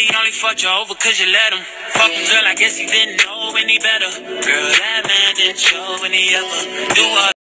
he only fucked you over cause you let him. Fuck him, girl, I guess he didn't know any better. Girl, that man didn't show any ever. Do all